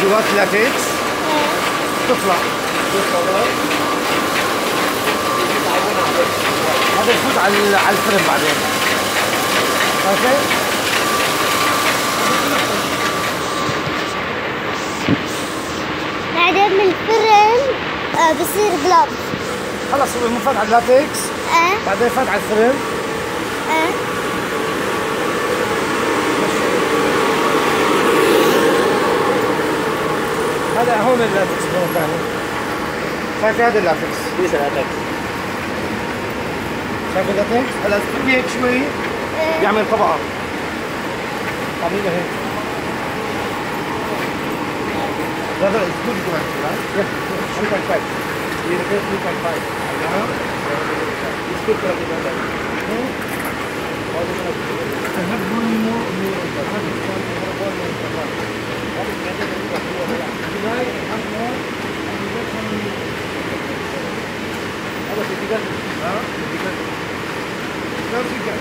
ادوات لاتكس تطلع هذا يفوت على على الفرن بعدين. okay بعدين من الفرن آه بصير glove خلص هو مفات على اللاتكس آه. بعدين فات على الفرن. آه. هذا هون اللاتكس هون ثاني شايف هذا اللاتكس ليش الاتاك؟ شايف اللاتكس هلا هيك شوي. يعمل طبقة قليلة هيك. لا لا it's good one. Right? Yes, 3.5 You repair 3.5 It's good for the Apa sedikit? Ha? Sedikit. Sedikit.